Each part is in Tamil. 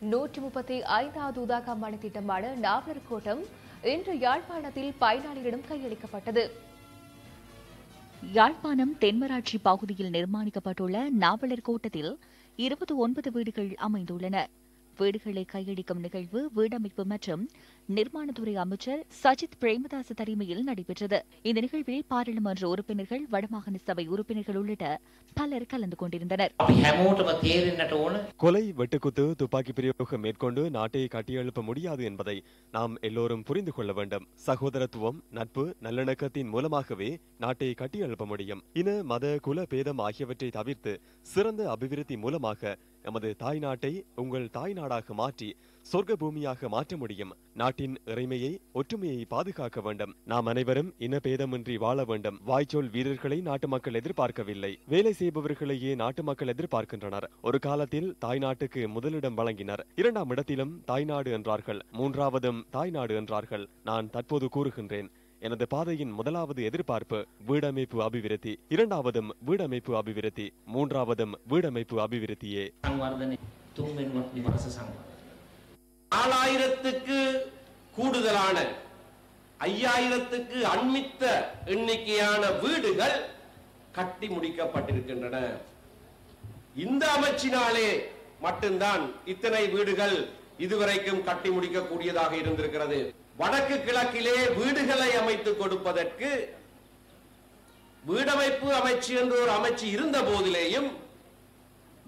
நூற்றி முப்பத்தி ஐந்தாவது உதாகமணி திட்டமான நாவலர் கோட்டம் இன்று யாழ்ப்பாணத்தில் பயனாளிகளிடம் கையளிக்கப்பட்டது. யாழ்ப்பாணம் தென்மராட்சி பகுதியில் நிர்மாணிக்கப்பட்டுள்ள நாவலர் கோட்டத்தில் இருபத்தி ஒன்பது வீடுகள் அமைந்துள்ளன. வீடுகளை கையளிக்கும் நிகழ்வு வீடமைப்பு மற்றும் நிர்மாணத்துறை அமைச்சர் சஜித் பிரேமதாச தலைமையில் நடைபெற்றது. இந்த நிகழ்வில் பாராளுமன்ற உறுப்பினர்கள் வடமாகாண சபை உறுப்பினர்கள் உள்ளிட்ட பலர் கலந்து கொண்டிருந்தனர். கொலை வெட்டுக்குத்து துப்பாக்கி பிரயோகம் மேற்கொண்டு நாட்டை கட்டியெழுப்ப முடியாது என்பதை நாம் எல்லோரும் புரிந்து கொள்ள வேண்டும். சகோதரத்துவம் நட்பு நல்லிணக்கத்தின் மூலமாகவே நாட்டை கட்டியெழுப்ப முடியும். இன மத குல பேதம் ஆகியவற்றை தவிர்த்து சிறந்த அபிவிருத்தி மூலமாக நமது தாய் நாட்டை உங்கள் தாய் நாடாக மாற்றி சொர்க்க பூமியாக மாற்ற முடியும். நாட்டின் இறைமையை ஒற்றுமையை பாதுகாக்க வேண்டும். நாம் அனைவரும் இனபேதமின்றி வாழ வேண்டும். வாய்ச்சொல் வீரர்களை நாட்டு மக்கள் எதிர்பார்க்கவில்லை. வேலை செய்பவர்களையே நாட்டு மக்கள் எதிர்பார்க்கின்றனர். ஒரு காலத்தில் தாய் நாட்டுக்கு முதலிடம் வழங்கினர். இரண்டாம் இடத்திலும் தாய்நாடு என்றார்கள். மூன்றாவதும் தாய்நாடு என்றார்கள். நான் தற்போது கூறுகின்றேன். எனது பாதையின் முதலாவது எதிர்பார்ப்பு வீடமைப்பு அபிவிருத்தி இரண்டாவதும் வீடமைப்பு அபிவிருத்தி மூன்றாவதும் வீடமைப்பு அபிவிருத்தியே. நாலாயிரத்துக்கு கூடுதலான ஐயாயிரத்துக்கு அண்மித்த எண்ணிக்கையான வீடுகள் கட்டி முடிக்கப்பட்டிருக்கின்றன. இந்த அமைச்சினாலே மட்டும்தான் இத்தனை வீடுகள் இதுவரைக்கும் கட்டி முடிக்கக்கூடியதாக இருந்திருக்கிறது. வடக்கு கிழக்கிலே வீடுகளை அமைத்து கொடுப்பதற்கு வீடமைப்பு அமைச்சு என்று ஒரு அமைச்சு இருந்த போதிலேயும்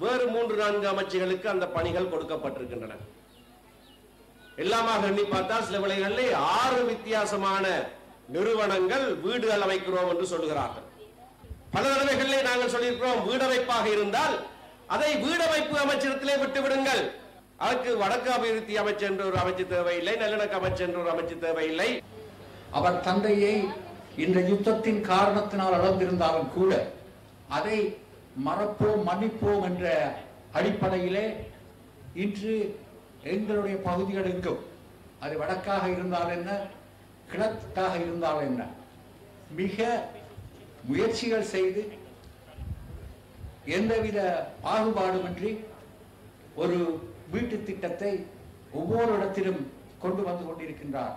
வேறு மூன்று நான்கு அமைச்சுகளுக்கு அந்த பணிகள் கொடுக்கப்பட்டிருக்கின்றன. எல்லாமாக எண்ணி பார்த்தால் சில விலைகளில் ஆறு வித்தியாசமான நிறுவனங்கள் வீடுகள் அமைக்கிறோம் என்று சொல்லுகிறார்கள். பல தடவைகளிலே நாங்கள் சொல்லியிருக்கிறோம் வீடமைப்பாக இருந்தால் அதை வீடமைப்பு அமைச்சரத்திலே விட்டுவிடுங்கள். அதற்கு வடக்கு அபிவிருத்தி அமைச்சர் என்ற ஒரு அமைச்சு தேவையில்லை நல்லிணக்க அமைச்சர் என்ற ஒரு அமைச்சு தேவையில்லை. அவர் தந்தையை இந்த யுத்தத்தின் காரணத்தினால் அளந்திருந்தாலும் கூட அதை மறப்போம் மன்னிப்போம் என்ற அடிப்படையிலே இன்று எங்களுடைய பகுதிகள் எங்கும் அது வடக்காக இருந்தால் என்ன? கிழக்காக இருந்தால் என்ன? மிக முயற்சிகள் செய்து எந்தவித பாகுபாடுமின்றி ஒரு வீட்டு திட்டத்தை ஒவ்வொரு இடத்திலும் கொண்டு வந்து கொண்டிருக்கின்றார்.